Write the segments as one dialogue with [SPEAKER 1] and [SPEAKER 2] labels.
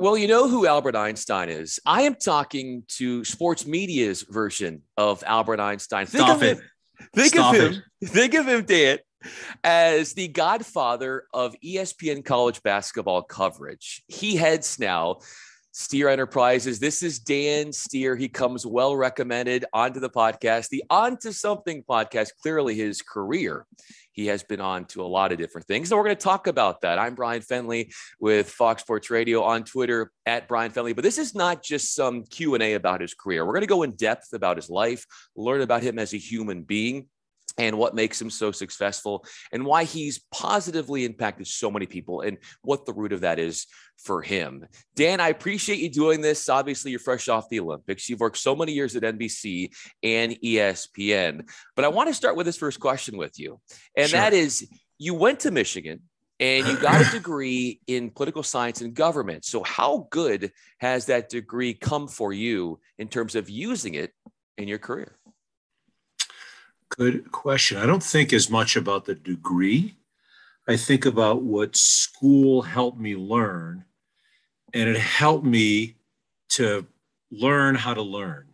[SPEAKER 1] Well, you know who Albert Einstein is. I am talking to sports media's version of Albert Einstein.
[SPEAKER 2] Think Stop of it. him.
[SPEAKER 1] Think Stop of him. It. Think of him, Dan, as the godfather of ESPN college basketball coverage. He heads now Steir Enterprises. This is Dan Steir. He comes well recommended onto the podcast, the Onto Something podcast, clearly his career. He has been on to a lot of different things. And we're going to talk about that. I'm Bryan Fenley with Fox Sports Radio on Twitter at Bryan Fenley. But this is not just some Q&A about his career. We're going to go in depth about his life, learn about him as a human being and what makes him so successful and why he's positively impacted so many people and what the root of that is for him. Dan, I appreciate you doing this. Obviously, you're fresh off the Olympics. You've worked so many years at NBC and ESPN. But I want to start with this first question with you. And sure. that is you went to Michigan and you got a degree in political science and government. So, how good has that degree come for you in terms of using it in your career?
[SPEAKER 2] Good question. I don't think as much about the degree. I think about what school helped me learn, and it helped me to learn how to learn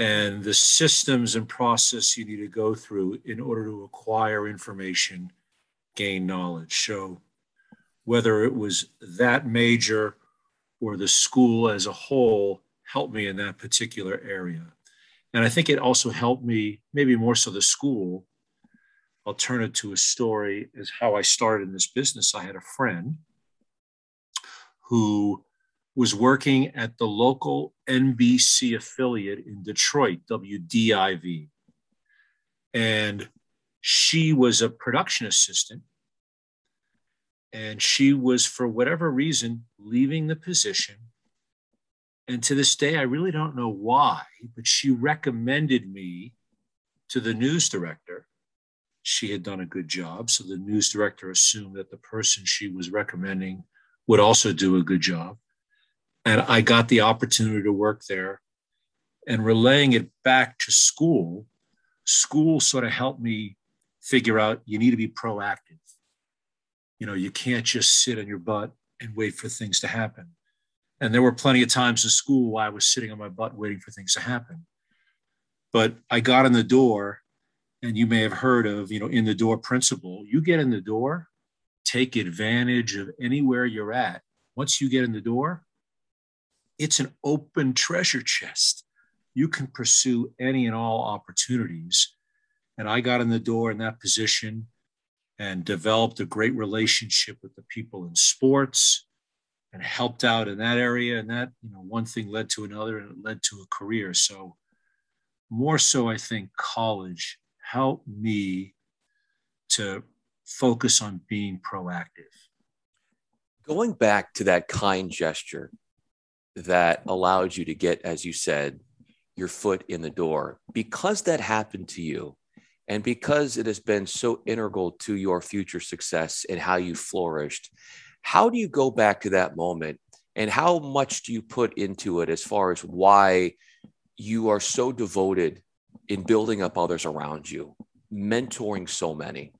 [SPEAKER 2] and the systems and process you need to go through in order to acquire information, gain knowledge. So, whether it was that major or the school as a whole helped me in that particular area. And I think it also helped me, maybe more so the school. I'll turn it to a story as how I started in this business. I had a friend who was working at the local NBC affiliate in Detroit, WDIV. And she was a production assistant. And she was, for whatever reason, leaving the position and to this day, I really don't know why, but she recommended me to the news director. She had done a good job. So the news director assumed that the person she was recommending would also do a good job. And I got the opportunity to work there. And relaying it back to school, school sort of helped me figure out you need to be proactive. You know, you can't just sit on your butt and wait for things to happen. And there were plenty of times in school where I was sitting on my butt waiting for things to happen. But I got in the door, and you may have heard of, you know, in the door principle. You get in the door, take advantage of anywhere you're at. Once you get in the door, it's an open treasure chest. You can pursue any and all opportunities. And I got in the door in that position and developed a great relationship with the people in sports and helped out in that area and that you know one thing led to another and it led to a career. So more so i think college helped me to focus on being proactive.
[SPEAKER 1] Going back to that kind gesture that allowed you to get as you said your foot in the door because that happened to you and because it has been so integral to your future success and how you flourished how do you go back to that moment and how much do you put into it as far as why you are so devoted in building up others around you, mentoring so many?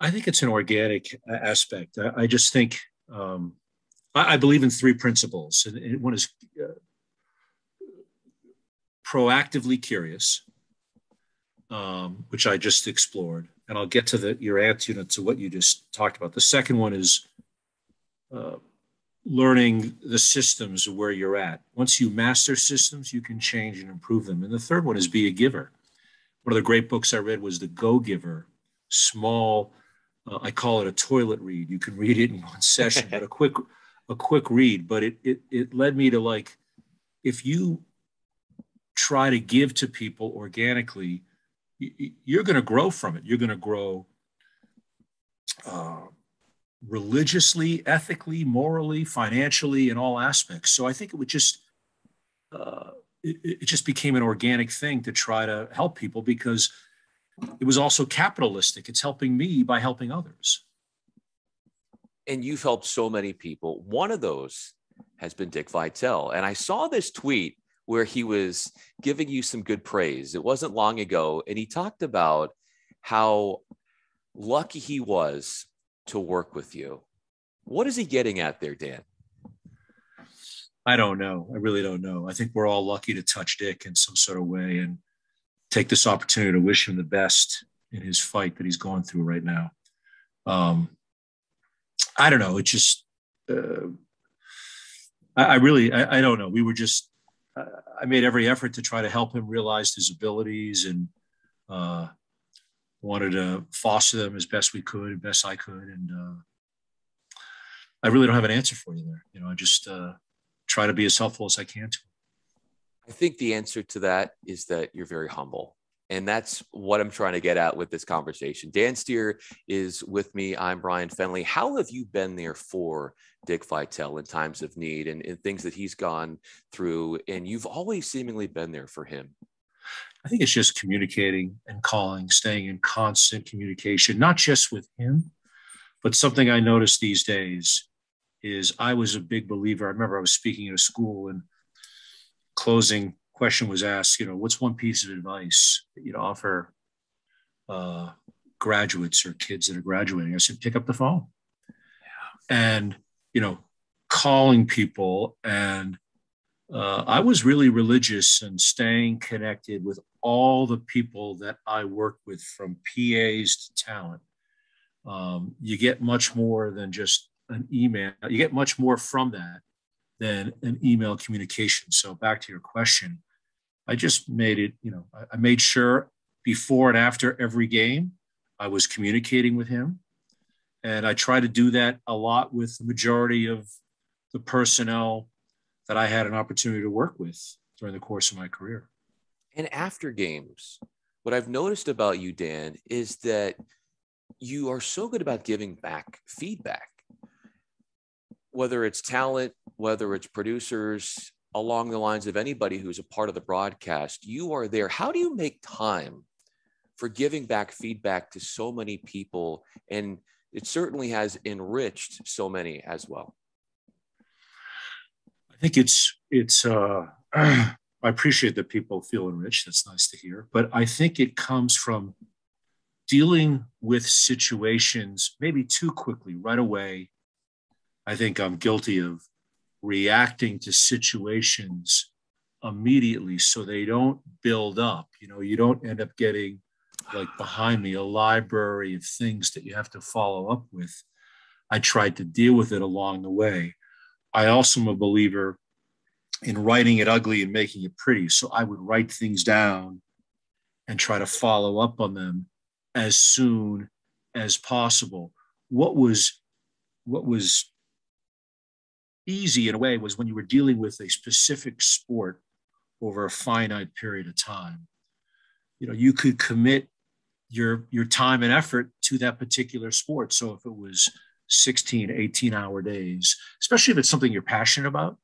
[SPEAKER 2] I think it's an organic aspect. I, just think um, I, I, believe in three principles, and one is uh, proactively curious, um, which I just explored and I'll get to the your answer to what you just talked about. The second one is uh, learning the systems where you're at. Once you master systems, you can change and improve them. And the third one is be a giver. One of the great books I read was The Go Giver. Small, uh, I call it a toilet read. You can read it in one session, but a quick, a quick read. But it it it led me to like, if you try to give to people organically you're going to grow from it. You're going to grow uh, religiously, ethically, morally, financially, in all aspects. So I think it would just uh, it, it, just became an organic thing to try to help people because it was also capitalistic. It's helping me by helping others.
[SPEAKER 1] And you've helped so many people. One of those has been Dick Vitale. And I saw this tweet where he was giving you some good praise. It wasn't long ago. And he talked about how lucky he was to work with you. What is he getting at there, Dan?
[SPEAKER 2] I don't know. I really don't know. I think we're all lucky to touch Dick in some sort of way and take this opportunity to wish him the best in his fight that he's going through right now. Um, I don't know. It just, uh, I, I, really, I, I, don't know. We were just, I made every effort to try to help him realize his abilities and uh, wanted to foster them as best we could, best I could. And uh, I really don't have an answer for you there. You know, I just uh, try to be as helpful as I can to.
[SPEAKER 1] I think the answer to that is that you're very humble. And that's what I'm trying to get at with this conversation. Dan Steir is with me. I'm Bryan Fenley. How have you been there for Dick Vitale in times of need and, and things that he's gone through? And you've always seemingly been there for him.
[SPEAKER 2] I think it's just communicating and calling, staying in constant communication, not just with him, but something I noticed these days is I was a big believer. I remember I was speaking at a school and closing question was asked, you know, what's one piece of advice that you'd offer uh, graduates or kids that are graduating? I said, pick up the phone. Yeah. And, you know, calling people. And uh, I was really religious and staying connected with all the people that I work with from PAs to talent. Um, you get much more than just an email. You get much more from that than an email communication. So back to your question, I just made it, you know, I, made sure before and after every game, I was communicating with him. And I try to do that a lot with the majority of the personnel that I had an opportunity to work with during the course of my career.
[SPEAKER 1] And after games, what I've noticed about you, Dan, is that you are so good about giving back feedback, whether it's talent, whether it's producers, along the lines of anybody who's a part of the broadcast, you are there. How do you make time for giving back feedback to so many people? And it certainly has enriched so many as well.
[SPEAKER 2] I think it's, it's, uh, I appreciate that people feel enriched. That's nice to hear. But I think it comes from dealing with situations maybe too quickly, right away. I think I'm guilty of reacting to situations immediately so they don't build up. You know, you don't end up getting like behind me a library of things that you have to follow up with. I tried to deal with it along the way. I also am a believer in writing it ugly and making it pretty. So I would write things down and try to follow up on them as soon as possible. What was what was easy in a way was when you were dealing with a specific sport over a finite period of time. You know, you could commit your your time and effort to that particular sport. So if it was 16, 18 hour days, especially if it's something you're passionate about.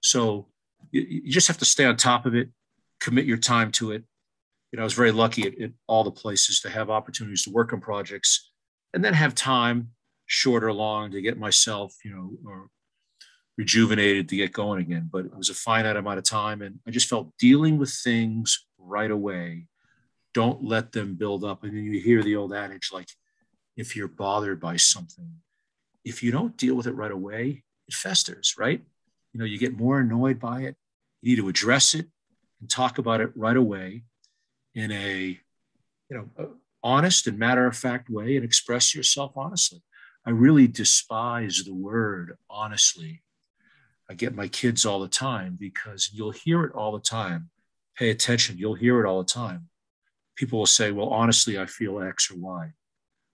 [SPEAKER 2] So you, you just have to stay on top of it, commit your time to it. You know, I was very lucky at, at all the places to have opportunities to work on projects and then have time, short or long, to get myself, you know, or rejuvenated to get going again. But it was a finite amount of time. And I just felt dealing with things right away, don't let them build up. And then you hear the old adage like, if you're bothered by something, if you don't deal with it right away, it festers, right? You know, you get more annoyed by it. You need to address it and talk about it right away in a, you know, honest and matter of fact way and express yourself honestly. I really despise the word honestly I get my kids all the time because you'll hear it all the time. Pay attention, you'll hear it all the time. People will say, Well, honestly, I feel X or Y.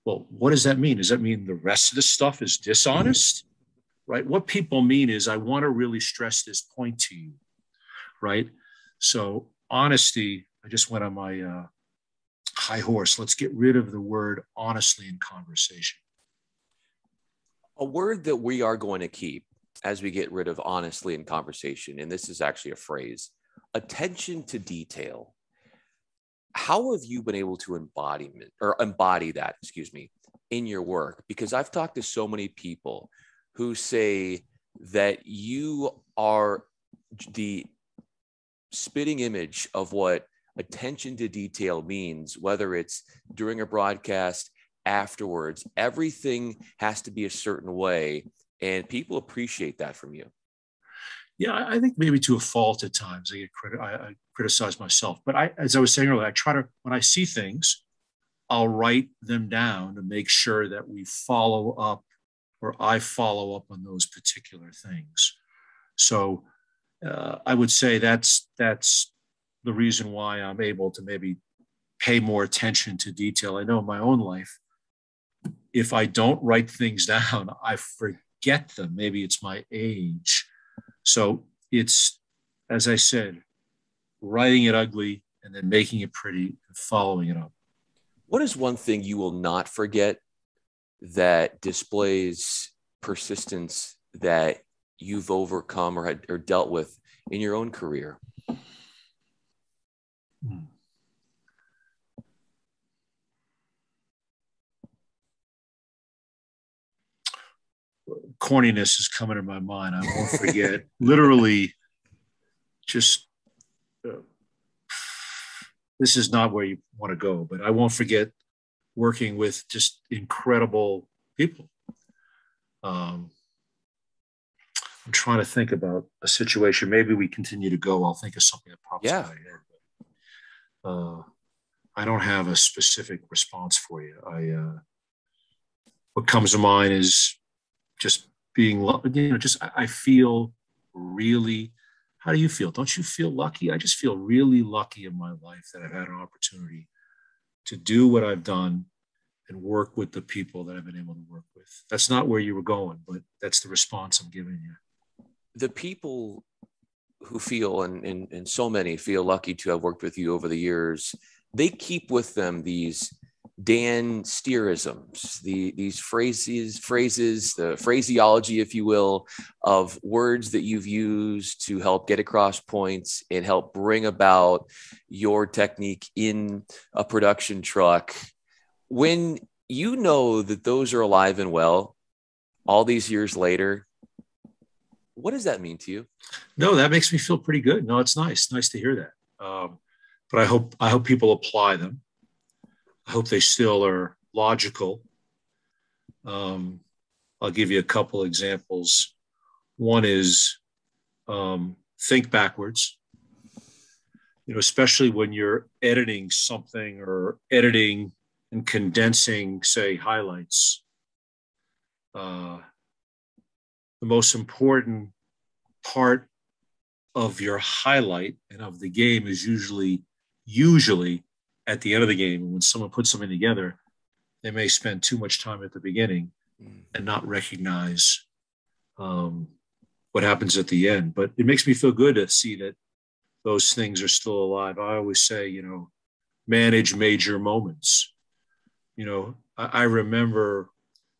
[SPEAKER 2] Well, what does that mean? Does that mean the rest of the stuff is dishonest? Right? What people mean is, I want to really stress this point to you. Right? So, honesty, I just went on my uh, high horse. Let's get rid of the word honestly in conversation.
[SPEAKER 1] A word that we are going to keep as we get rid of honestly in conversation, and this is actually a phrase attention to detail. How have you been able to embodiment or embody that, excuse me, in your work? Because I've talked to so many people who say that you are the spitting image of what attention to detail means, whether it's during a broadcast, afterwards. Everything has to be a certain way, and people appreciate that from you.
[SPEAKER 2] Yeah, I think maybe to a fault at times. I get credit. I, I criticize myself, but I, as I was saying earlier, I try to when I see things, I'll write them down to make sure that we follow up, or I follow up on those particular things. So uh, I would say that's that's the reason why I'm able to maybe pay more attention to detail. I know in my own life, if I don't write things down, I forget them. Maybe it's my age. So it's, as I said, writing it ugly and then making it pretty and following it up.
[SPEAKER 1] What is one thing you will not forget that displays persistence that you've overcome or had or dealt with in your own career? Hmm.
[SPEAKER 2] Corniness is coming to my mind. I won't forget. Literally, just uh, this is not where you want to go, but I won't forget working with just incredible people. Um, I'm trying to think about a situation. Maybe we continue to go. I'll think of something that pops yeah. in my head. But, uh, I don't have a specific response for you. I uh, what comes to mind is just being, you know, just I feel really. How do you feel? Don't you feel lucky? I just feel really lucky in my life that I've had an opportunity to do what I've done and work with the people that I've been able to work with. That's not where you were going, but that's the response I'm giving you.
[SPEAKER 1] The people who feel, and, and, and so many feel lucky to have worked with you over the years, they keep with them these Dan Steirisms, the, these phrases, phrases, the phraseology, if you will, of words that you've used to help get across points and help bring about your technique in a production truck. When you know that those are alive and well all these years later, what does that mean to you?
[SPEAKER 2] No, that makes me feel pretty good. No, it's nice. Nice to hear that. Um, but I hope I hope people apply them I hope they still are logical. Um, I'll give you a couple examples. One is um, think backwards. You know, especially when you're editing something or editing and condensing, say, highlights. Uh, the most important part of your highlight and of the game is usually usually at the end of the game, when someone puts something together, they may spend too much time at the beginning mm. and not recognize um, what happens at the end. But it makes me feel good to see that those things are still alive. I always say, you know, manage major moments. You know, I, I remember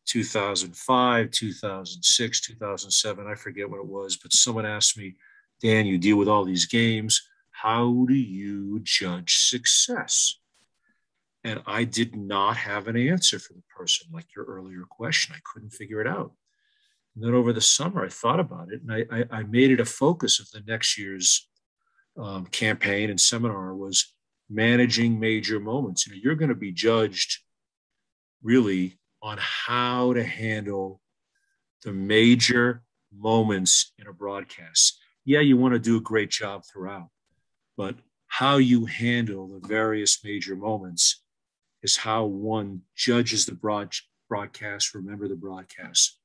[SPEAKER 2] 2005, 2006, 2007, I forget what it was, but someone asked me, Dan, you deal with all these games how do you judge success? And I did not have an answer for the person, like your earlier question. I couldn't figure it out. And then over the summer, I thought about it and I, I, I made it a focus of the next year's um, campaign and seminar was managing major moments. You know, you're going to be judged really on how to handle the major moments in a broadcast. Yeah, you want to do a great job throughout, but how you handle the various major moments is how one judges the broad, broadcast, remember the broadcast.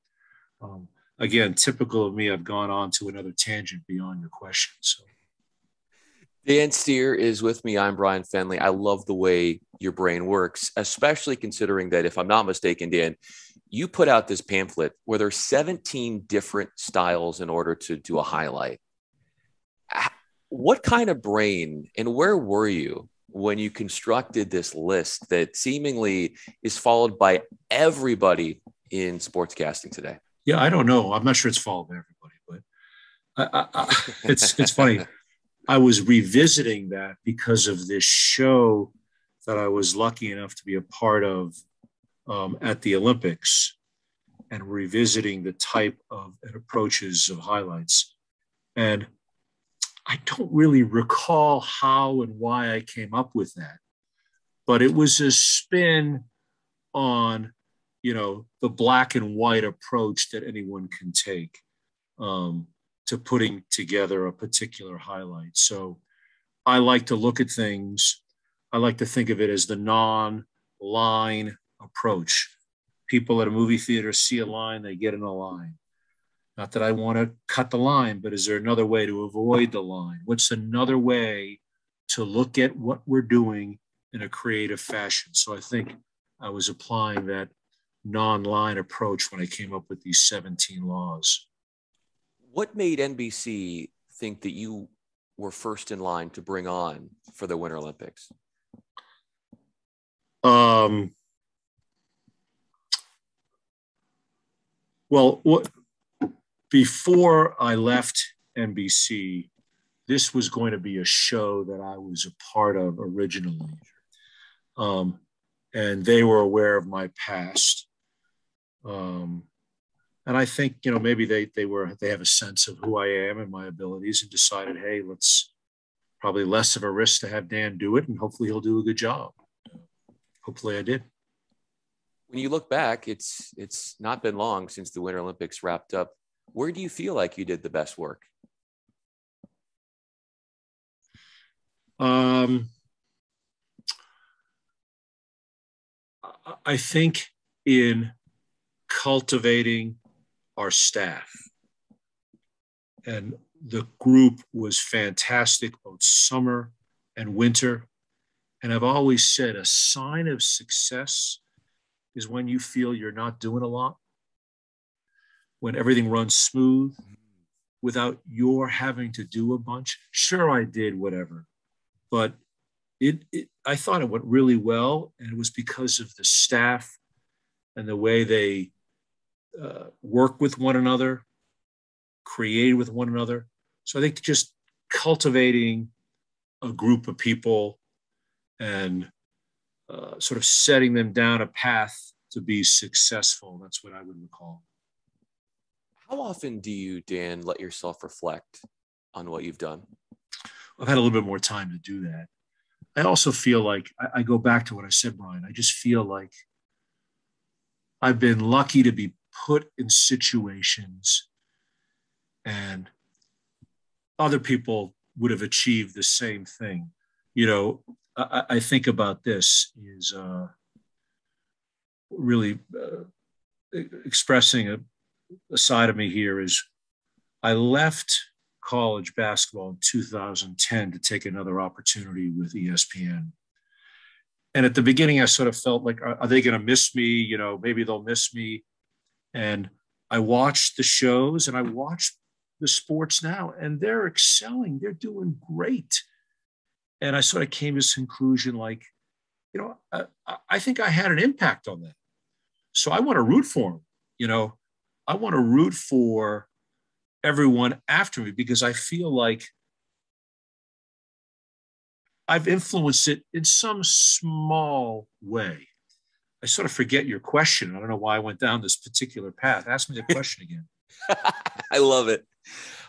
[SPEAKER 2] Um, again, typical of me, I've gone on to another tangent beyond your question. So.
[SPEAKER 1] Dan Steir is with me. I'm Bryan Fenley. I love the way your brain works, especially considering that, if I'm not mistaken, Dan, you put out this pamphlet where there's 17 different styles in order to do a highlight what kind of brain and where were you when you constructed this list that seemingly is followed by everybody in sportscasting today?
[SPEAKER 2] Yeah, I don't know. I'm not sure it's followed by everybody, but I, I, I, it's it's funny. I was revisiting that because of this show that I was lucky enough to be a part of um, at the Olympics, and revisiting the type of and approaches of highlights. And I don't really recall how and why I came up with that, but it was a spin on, you know, the black and white approach that anyone can take um, to putting together a particular highlight. So I like to look at things. I like to think of it as the non-line approach. People at a movie theater see a line, they get in a line. Not that I want to cut the line, but is there another way to avoid the line? What's another way to look at what we're doing in a creative fashion? So I think I was applying that non line approach when I came up with these 17 laws.
[SPEAKER 1] What made NBC think that you were first in line to bring on for the Winter Olympics?
[SPEAKER 2] Um, well, what, before I left NBC, this was going to be a show that I was a part of originally. Um, and they were aware of my past. Um, and I think, you know, maybe they, they were, they have a sense of who I am and my abilities and decided, hey, let's probably less of a risk to have Dan do it. And hopefully he'll do a good job. Hopefully I did.
[SPEAKER 1] When you look back, it's, it's not been long since the Winter Olympics wrapped up. Where do you feel like you did the best work?
[SPEAKER 2] Um, I think in cultivating our staff. And the group was fantastic both summer and winter. And I've always said a sign of success is when you feel you're not doing a lot, when everything runs smooth without your having to do a bunch. Sure, I did whatever, but it, it, I thought it went really well, and it was because of the staff and the way they uh, work with one another, create with one another. So I think just cultivating a group of people and uh, sort of setting them down a path to be successful. That's what I would recall.
[SPEAKER 1] How often do you, Dan, let yourself reflect on what you've done?
[SPEAKER 2] I've had a little bit more time to do that. I also feel like I, I go back to what I said, Bryan. I just feel like I've been lucky to be put in situations and other people would have achieved the same thing. You know, I, I think about this is uh, really uh, expressing a, a side of me here is I left college basketball in 2010 to take another opportunity with ESPN. And at the beginning, I sort of felt like, are, are they going to miss me? You know, maybe they'll miss me. And I watched the shows and I watched the sports now, and they're excelling. They're doing great. And I sort of came to this conclusion like, you know, I, I think I had an impact on that. So I want to root for them. You know, I want to root for everyone after me because I feel like I've influenced it in some small way. I sort of forget your question. I don't know why I went down this particular path. Ask me the question again.
[SPEAKER 1] I love it.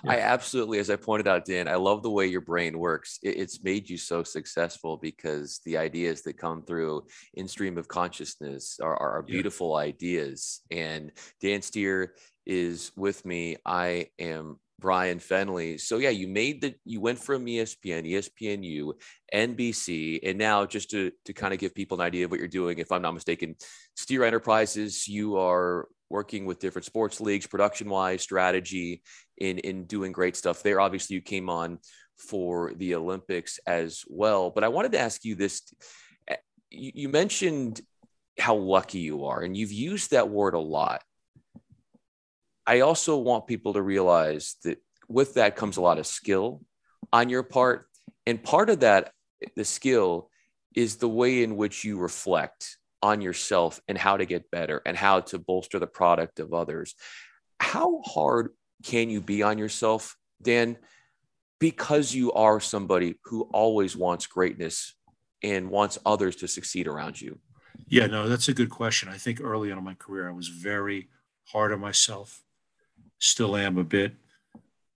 [SPEAKER 1] Yeah. I absolutely, as I pointed out, Dan, I love the way your brain works. It, it's made you so successful because the ideas that come through in stream of consciousness are, are beautiful yeah. ideas. And Dan Steir is with me. I am Bryan Fenley. So yeah, you made the you went from ESPN, ESPNU, NBC, and now just to to kind of give people an idea of what you're doing, if I'm not mistaken, Steir Enterprises, you are working with different sports leagues, production wise, strategy, in in doing great stuff there. Obviously, you came on for the Olympics as well. But I wanted to ask you this: eh, you, you mentioned how lucky you are, and you've used that word a lot. I also want people to realize that with that comes a lot of skill on your part. And part of that, the skill, is the way in which you reflect on yourself and how to get better and how to bolster the product of others. How hard can you be on yourself, Dan? Because you are somebody who always wants greatness and wants others to succeed around you.
[SPEAKER 2] Yeah, no, that's a good question. I think early on in my career, I was very hard on myself still am a bit.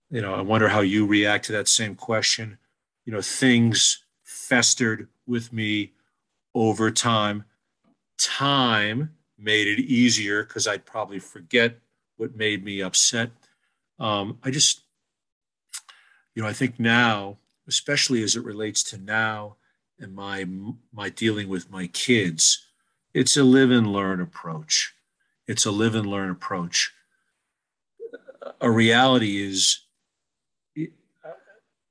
[SPEAKER 2] You know, I wonder how you react to that same question. You know, things festered with me over time. time made it easier because I'd probably forget what made me upset. Um, I just, you know, I think now, especially as it relates to now and my my dealing with my kids, it's a live and learn approach. It's a live and learn approach. A reality is,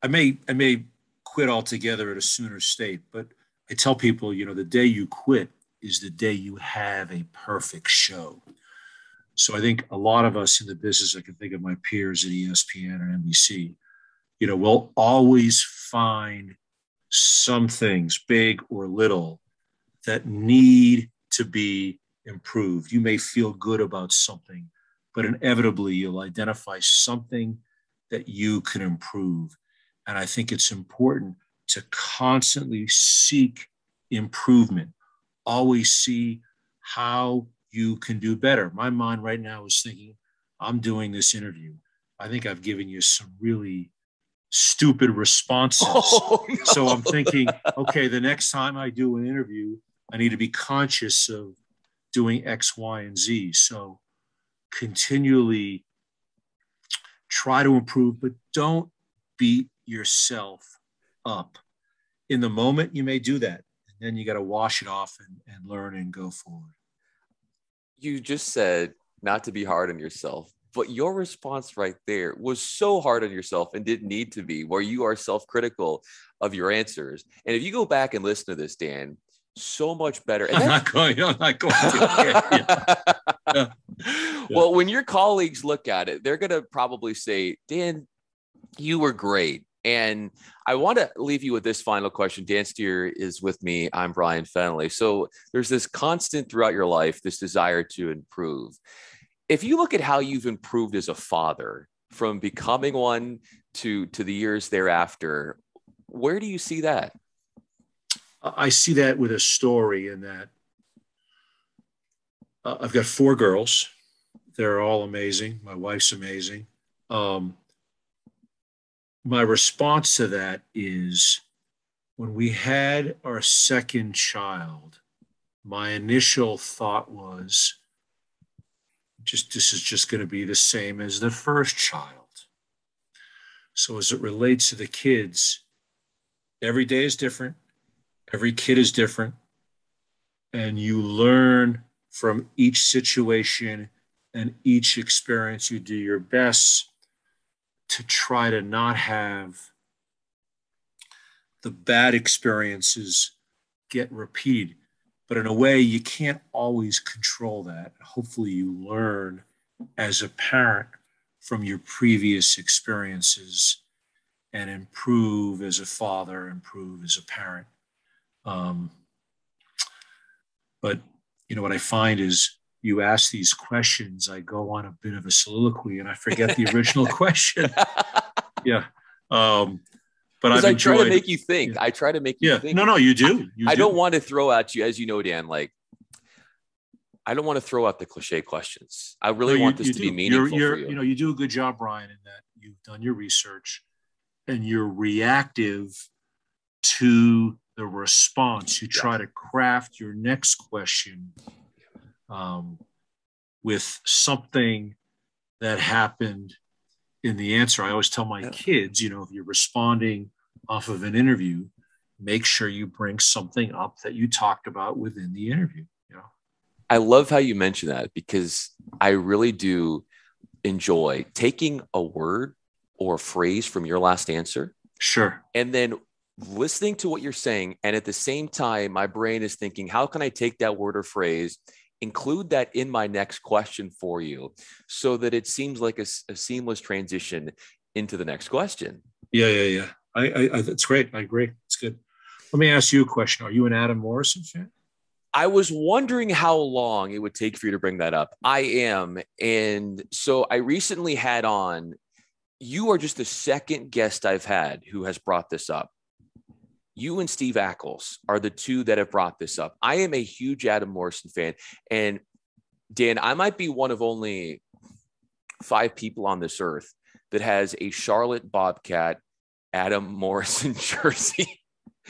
[SPEAKER 2] I may I may quit altogether at a sooner state, but I tell people, you know, the day you quit is the day you have a perfect show. So I think a lot of us in the business, I can think of my peers at ESPN or NBC, you know, we'll always find some things, big or little, that need to be improved. You may feel good about something, but inevitably you'll identify something that you can improve. And I think it's important to constantly seek improvement, always see how you can do better. My mind right now is thinking, I'm doing this interview. I think I've given you some really stupid responses. Oh, no. So I'm thinking, okay, the next time I do an interview, I need to be conscious of doing X, Y, and Z. So continually try to improve, but don't beat yourself up. In the moment, you may do that. And then you got to wash it off and, and learn and go forward.
[SPEAKER 1] You just said not to be hard on yourself, but your response right there was so hard on yourself and didn't need to be, where you are self critical of your answers. And if you go back and listen to this, Dan, so much better. And
[SPEAKER 2] I'm not going. I'm not going to. yeah,
[SPEAKER 1] yeah. Yeah. Well, when your colleagues look at it, they're going to probably say, Dan, you were great. And I want to leave you with this final question. Dan Steir is with me. I'm Bryan Fenley. So there's this constant throughout your life, this desire to improve. If you look at how you've improved as a father from becoming one to, to the years thereafter, where do you see that?
[SPEAKER 2] I see that with a story in that uh, I've got four girls. They're all amazing. My wife's amazing. Um, my response to that is when we had our second child, my initial thought was just this is just going to be the same as the first child. So, as it relates to the kids, every day is different, every kid is different, and you learn from each situation and each experience. You do your best to try to not have the bad experiences get repeated. But in a way, you can't always control that. Hopefully, you learn as a parent from your previous experiences and improve as a father, improve as a parent. Um, but you know what I find is you ask these questions, I go on a bit of a soliloquy and I forget the original question. Yeah. Um, but I've
[SPEAKER 1] I try to make you think. Yeah. I try to make you
[SPEAKER 2] yeah.
[SPEAKER 1] think.
[SPEAKER 2] No, no, you do. You
[SPEAKER 1] I, do. don't want to throw at you, as you know, Dan, like, I don't want to throw out the cliche questions. I really no, want this to do. be meaningful
[SPEAKER 2] you're, you're,
[SPEAKER 1] you.
[SPEAKER 2] You know, you do a good job, Bryan, in that you've done your research and you're reactive to the response. You try to craft your next question um, with something that happened in the answer. I always tell my kids, you know, if you're responding off of an interview, make sure you bring something up that you talked about within the interview. You know,
[SPEAKER 1] I love how you mention that because I really do enjoy taking a word or a phrase from your last answer.
[SPEAKER 2] Sure.
[SPEAKER 1] And then listening to what you're saying. And at the same time, my brain is thinking, how can I take that word or phrase include that in my next question for you so that it seems like a, a seamless transition into the next question.
[SPEAKER 2] Yeah, yeah, yeah. I, I, I, that's great. I agree. It's good. Let me ask you a question. Are you an Adam Morrison fan?
[SPEAKER 1] I was wondering how long it would take for you to bring that up. I am. And so I recently had on, you are just the second guest I've had who has brought this up you and Steve Ackles are the two that have brought this up. I am a huge Adam Morrison fan. And Dan, I might be one of only five people on this earth that has a Charlotte Bobcat Adam Morrison jersey.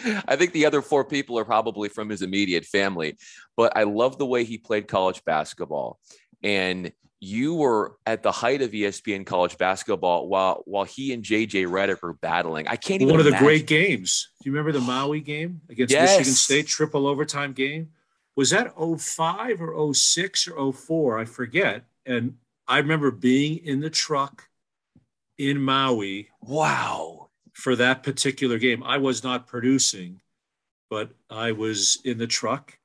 [SPEAKER 1] I think the other four people are probably from his immediate family, but I love the way he played college basketball. And you were at the height of ESPN college basketball while while he and JJ Redick were battling. I can't even
[SPEAKER 2] one of
[SPEAKER 1] imagine.
[SPEAKER 2] the great games. Do you remember the Maui game against
[SPEAKER 1] Yes.
[SPEAKER 2] Michigan State triple overtime game? Was that 05 or 06 or 04? I forget. And I remember being in the truck in Maui
[SPEAKER 1] Wow.
[SPEAKER 2] for that particular game. I was not producing, but I was in the truck.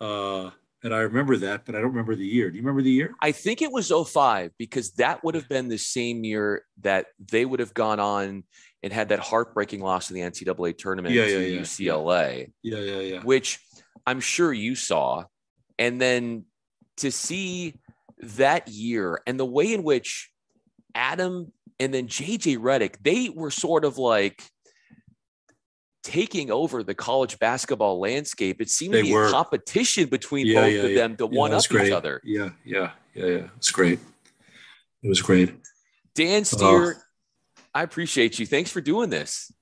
[SPEAKER 2] Uh, and I remember that, but I don't remember the year. Do you remember the year?
[SPEAKER 1] I think it was 05 because that would have been the same year that they would have gone on and had that heartbreaking loss in the NCAA tournament
[SPEAKER 2] Yeah,
[SPEAKER 1] to
[SPEAKER 2] yeah, yeah,
[SPEAKER 1] UCLA,
[SPEAKER 2] Yeah, yeah, yeah.
[SPEAKER 1] which I'm sure you saw. And then to see that year and the way in which Adam and then JJ Redick, they were sort of like taking over the college basketball landscape. It seemed to be
[SPEAKER 2] were.
[SPEAKER 1] a competition between
[SPEAKER 2] Yeah,
[SPEAKER 1] both
[SPEAKER 2] yeah,
[SPEAKER 1] of
[SPEAKER 2] yeah.
[SPEAKER 1] them to one up each
[SPEAKER 2] great.
[SPEAKER 1] other.
[SPEAKER 2] Yeah, yeah, yeah, yeah. It's great. It was great.
[SPEAKER 1] Dan uh, Steir, I appreciate you. Thanks for doing this.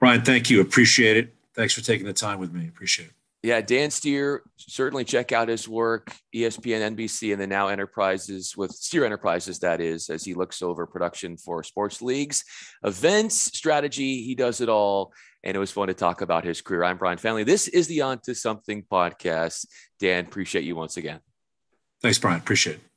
[SPEAKER 2] Bryan, thank you. Appreciate it. Thanks for taking the time with me. Appreciate it.
[SPEAKER 1] Yeah, Dan Steir, certainly check out his work, ESPN, NBC, and the Now Enterprises with Steir Enterprises, that is, as he looks over production for sports leagues, events, strategy. He does it all. And it was fun to talk about his career. I'm Bryan Fenley. This is the On to Something podcast. Dan, appreciate you once again.
[SPEAKER 2] Thanks, Bryan. Appreciate it.